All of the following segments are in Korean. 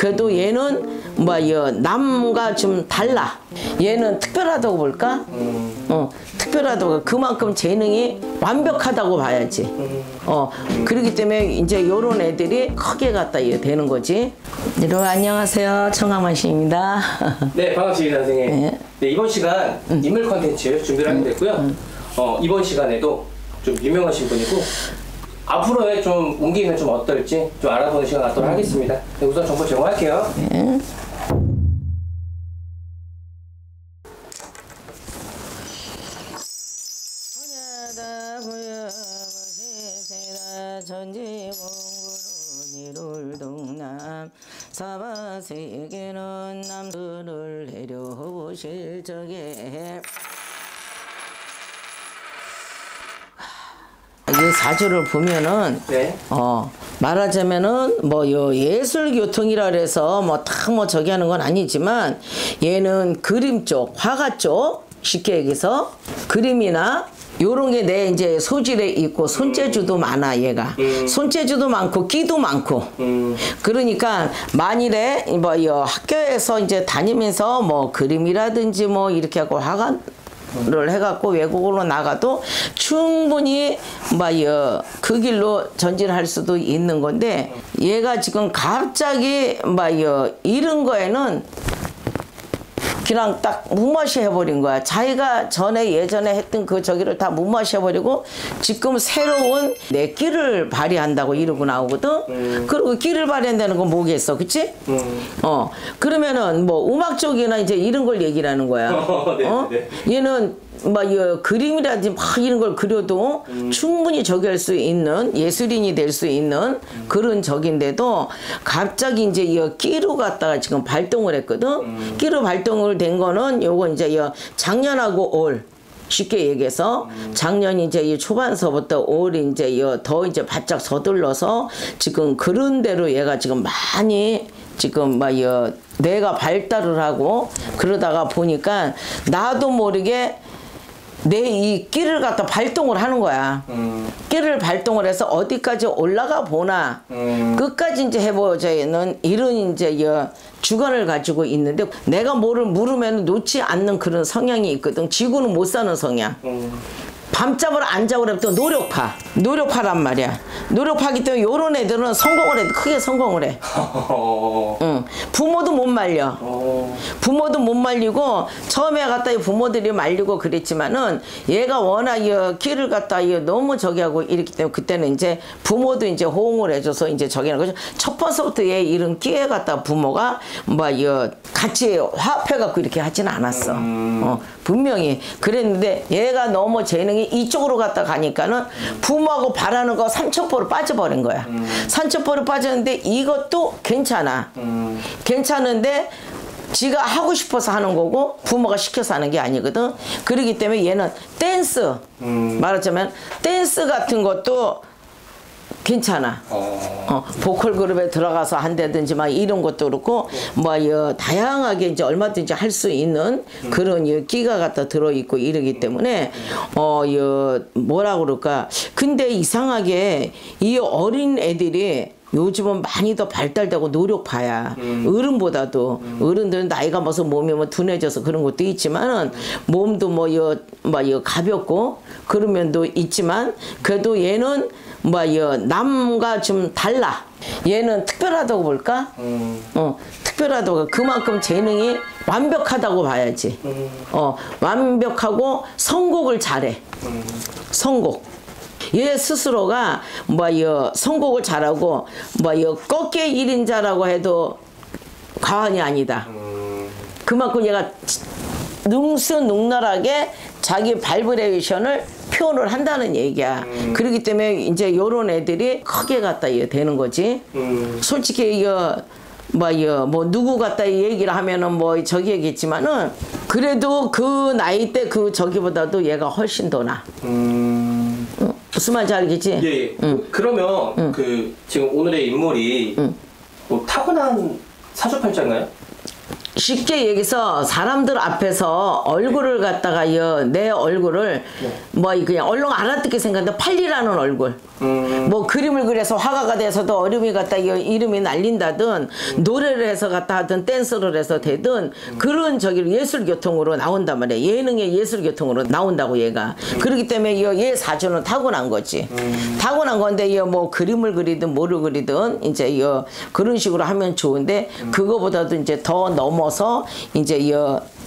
그래도 얘는 뭐여 남과 좀 달라. 얘는 특별하다고 볼까? 어, 특별하다고 그만큼 재능이 완벽하다고 봐야지. 어, 그렇기 때문에 이제 요런 애들이 크게 갖다 되는 거지. 여러분 안녕하세요. 청아만 씨입니다. 네, 반갑습니다, 선생님. 네. 네. 이번 시간 인물 컨텐츠 준비를 하게 됐고요. 어, 이번 시간에도 좀 유명하신 분이고, 앞으로의 좀 운기는 좀 어떨지 좀 알아보는 시간 갖도록 하겠습니다. 네, 우선 정보 제공할게요. 동남 사바세계는 남들을 내려보실 적에 이 사주를 보면은 네. 어 말하자면은 뭐 요 예술 교통이라 그래서 뭐다뭐 저기 하는 건 아니지만 얘는 그림 쪽 화가 쪽 쉽게 얘기해서 그림이나 요런 게 내 이제 소질에 있고 손재주도 많아 얘가. 손재주도 많고 끼도 많고. 음, 그러니까 만일에 뭐요 학교에서 이제 다니면서 뭐 그림이라든지 뭐 이렇게 하고 화가 를 해갖고 외국으로 나가도 충분히 뭐요 그 길로 전진할 수도 있는 건데 얘가 지금 갑자기 뭐요 이런 거에는 그냥 딱 무마시 해버린 거야. 자기가 전에 예전에 했던 그 저기를 다 무마시 해버리고 지금 새로운 내 끼를 발휘한다고 이러고 나오거든. 그리고 끼를 발휘한다는 건 뭐겠어, 그치? 음. 어 그러면은 뭐 음악 쪽이나 이제 이런 걸 얘기하는 거야. 어, 네, 어? 네. 얘는 막이 그림이라든지 막 이런 걸 그려도 충분히 저기 할 수 있는 예술인이 될 수 있는 그런 적인데도 갑자기 이제 이 끼로 갖다가 지금 발동을 했거든. 끼로 발동을 된 거는 요거 이제 이 작년하고 올 쉽게 얘기해서 작년 이제 이 초반서부터 올 이제 이더 이제 바짝 서둘러서 지금 그런 대로 얘가 지금 많이 지금 막이 뇌가 발달을 하고 그러다가 보니까 나도 모르게 내 이 끼를 갖다 발동을 하는 거야. 음, 끼를 발동을 해서 어디까지 올라가 보나 음. 끝까지 이제 해보자는 이런 이제 이 주관을 가지고 있는데 내가 뭐를 물으면 놓지 않는 그런 성향이 있거든. 지구는 못 사는 성향. 음. 밤잠을 안 자고 그러면 또 노력파. 노력파란 말이야. 노력파기 때문에 요런 애들은 성공을 해. 크게 성공을 해. 어, 응. 부모도 못 말려. 어, 부모도 못 말리고 처음에 갖다 이 부모들이 말리고 그랬지만은 얘가 워낙 이 키를 갖다 이 너무 저기 하고 이랬기 때문에 그때는 이제 부모도 이제 호응을 해줘서 이제 저기 하는 거죠. 첫 번서부터 얘 이런 끼에 갖다 부모가 뭐 이 같이 화합해 갖고 이렇게 하지는 않았어. 어, 분명히 그랬는데 얘가 너무 재능이 이쪽으로 갔다 가니까는 부모하고 바라는 거 삼천포로 빠져버린 거야. 삼천포로 빠졌는데 이것도 괜찮아. 음, 괜찮은데 지가 하고 싶어서 하는 거고 부모가 시켜서 하는 게 아니거든. 그러기 때문에 얘는 댄스 음. 말하자면 댄스 같은 것도 괜찮아. 어, 어, 보컬 그룹에 들어가서 한다든지 막 이런 것도 그렇고 뭐 여, 다양하게 이제 얼마든지 할 수 있는 그런 여, 끼가 갖다 들어 있고 이러기 때문에 어, 여, 뭐라 그럴까? 근데 이상하게 이 어린 애들이 요즘은 많이 더 발달되고 노력파야. 어른보다도 어른들은 나이가 먹어서 몸이 뭐 둔해져서 그런 것도 있지만은 몸도 뭐여 뭐여 가볍고 그런 면도 있지만 그래도 얘는 뭐여 남과 좀 달라. 얘는 특별하다고 볼까? 음, 어, 특별하다고 그만큼 재능이 완벽하다고 봐야지. 어, 완벽하고 선곡을 잘해. 선곡. 얘 스스로가 뭐여 선곡을 잘하고 뭐여 꺾게 일인자라고 해도 과언이 아니다. 음, 그만큼 얘가 능수능란하게 자기 발브레이션을 표현을 한다는 얘기야. 그렇기 때문에 이제 요런 애들이 크게 갖다 되는 거지. 음, 솔직히 이거 뭐요 뭐 누구 갖다 이 얘기를 하면은 뭐 저기 얘기했지만은 그래도 그 나이 때 그 저기보다도 얘가 훨씬 더 나. 음. 어, 무슨 말인지 알겠지? 예, 예. 그러면 그 지금 오늘의 인물이 뭐 타고난 사주팔자인가요? 쉽게 얘기해서 사람들 앞에서 얼굴을 갖다가 여, 내 얼굴을 뭐 그냥 얼른 알아듣게 생각하는데 팔리라는 얼굴. 음. 뭐 그림을 그려서 화가가 돼서도 어림이 갖다 이 이름이 날린다든 노래를 해서 갖다 하든 댄스를 해서 되든 그런 저기 예술교통으로 나온단 말이야 예능의 예술교통으로 나온다고 얘가. 그렇기 때문에 이얘 사주는 타고난 거지. 타고난 건데 이뭐 그림을 그리든 뭐를 그리든 이제 이 그런 식으로 하면 좋은데 그거보다도 이제 더 넘어 서 이제 이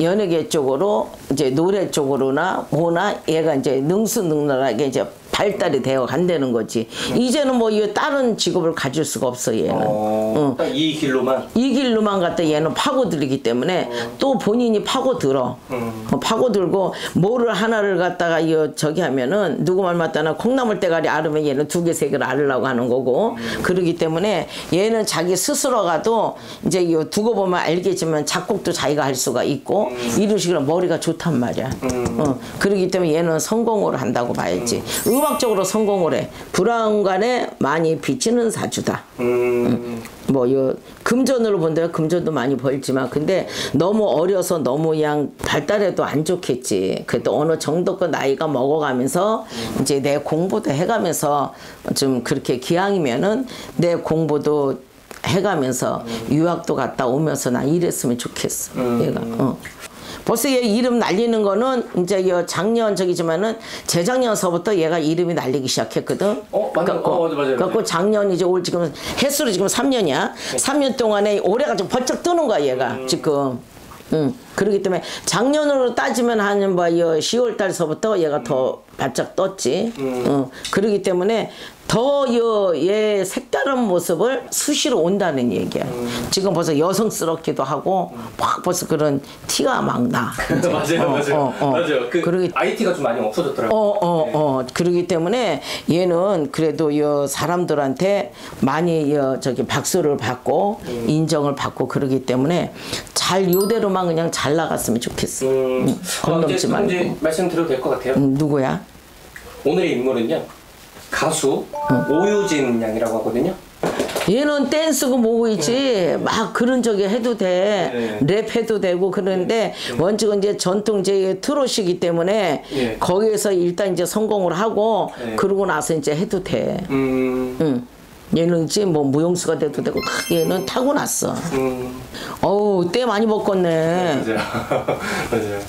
연예계 쪽으로 이제 노래 쪽으로나 뭐나 얘가 이제 능수능란하게 이제 발달이 되어 간다는 거지. 이제는 뭐 이 다른 직업을 가질 수가 없어 얘는. 어, 딱이 길로만. 이 길로만 갖다 얘는 파고들이기 때문에 또 본인이 파고들어. 어, 파고들고 뭐를 하나를 갖다가 이 저기 하면은 누구 말 맞다나 콩나물 대가리 앓으면 얘는 두 개 세 개를 앓으려고 하는 거고 그러기 때문에 얘는 자기 스스로가도 이제 이 두고 보면 알겠지만 작곡도 자기가 할 수가 있고 이런 식으로 머리가 좋단 말이야. 어, 그러기 때문에 얘는 성공을 한다고 봐야지. 음 악적으로 성공을 해. 불안간에 많이 비치는 사주다. 음. 뭐, 요, 금전으로 본다면 금전도 많이 벌지만, 근데 너무 어려서 너무 그냥 발달해도 안 좋겠지. 그래도 어느 정도껏 나이가 먹어가면서, 이제 내 공부도 해가면서 좀 그렇게 기왕이면은 내 공부도 해가면서 유학도 갔다 오면서 나 이랬으면 좋겠어. 얘가. 어. 벌써 얘 이름 날리는 거는 이제 여 작년 저기지만은 재작년서부터 얘가 이름이 날리기 시작했거든. 어, 맞아. 어, 맞아, 맞아요. 그래갖고 작년 이제 올 지금 횟수로 지금 3년이야. 3년 동안에 올해가 좀 번쩍 뜨는 거야 얘가 지금. 응. 그렇기 때문에 작년으로 따지면 한 뭐 10월 달서부터 얘가 더 바짝 떴지. 응. 그렇기 때문에 더얘 색다른 모습을 수시로 온다는 얘기야. 지금 벌써 여성스럽기도 하고 막 벌써 그런 티가 막 나. 맞아요, 어, 맞아요. 어, 어. 맞아요. 그 그러기 IT가 좀 많이 없어졌더라고요. 어, 어, 어. 그러기 때문에 얘는 그래도 여 사람들한테 많이 여 저기 박수를 받고 인정을 받고 그러기 때문에 잘 요대로만 그냥 잘 나갔으면 좋겠어. 음, 응, 건넘지 어, 이제, 말고. 이제 말씀드려도 될 것 같아요. 음, 누구야? 오늘의 인물은요. 가수 오유진 양이라고 하거든요. 얘는 댄스고 뭐고 있지 막 그런 저기 해도 돼 네. 랩해도 되고 그러는데 원칙은 이제 전통 제 트롯이기 때문에 예. 거기에서 일단 이제 성공을 하고 네. 그러고 나서 이제 해도 돼. 음, 응. 얘는 이제 뭐 무용수가 돼도 되고 다 얘는 타고났어. 음, 어우 때 많이 먹겠네. 맞아요. 맞아요.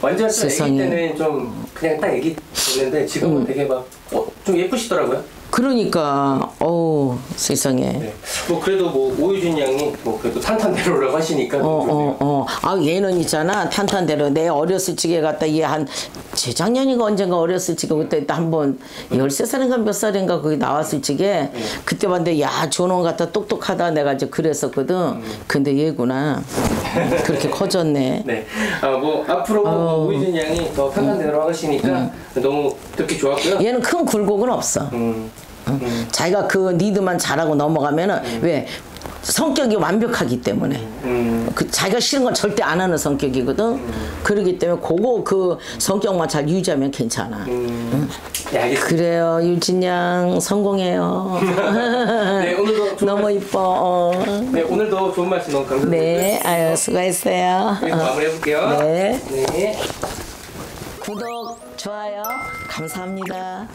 완전 좀 세상에. 애기 때는 좀 그냥 딱 애기 됐는데 지금은 되게 막, 어, 좀 예쁘시더라고요. 그러니까 어우 세상에. 네. 뭐 그래도 뭐 오유진 양이 뭐 그래도 탄탄대로라고 하시니까 어, 좀 좋네요. 어, 어. 아, 얘는 있잖아. 탄탄대로. 내 어렸을 적에 갔다 얘 한, 재작년인가 언젠가 어렸을 적에 그때 한번 13살인가 몇 살인가 거기 나왔을 적에 그때 봤는데 야, 저놈 같다 똑똑하다 내가 이제 그랬었거든. 근데 얘구나. 그렇게 커졌네. 네. 아, 뭐 앞으로 뭐 오유진 양이 더 탄탄대로 하시니까 너무 듣기 좋았고요. 얘는 큰 굴곡은 없어. 음, 음, 자기가 그 니드만 잘하고 넘어가면은 왜 성격이 완벽하기 때문에 음. 그 자기가 싫은 건 절대 안 하는 성격이거든. 그러기 때문에 그거 그 성격만 잘 유지하면 괜찮아. 음. 네. 그래요, 유진 양 성공해요. 네, 오늘도 너무 이뻐. 어. 네, 오늘도 좋은 말씀 너무 감사드리고요. 네, 아유 수고했어요. 여기서 마무리해 볼게요. 네. 네. 구독, 좋아요, 감사합니다.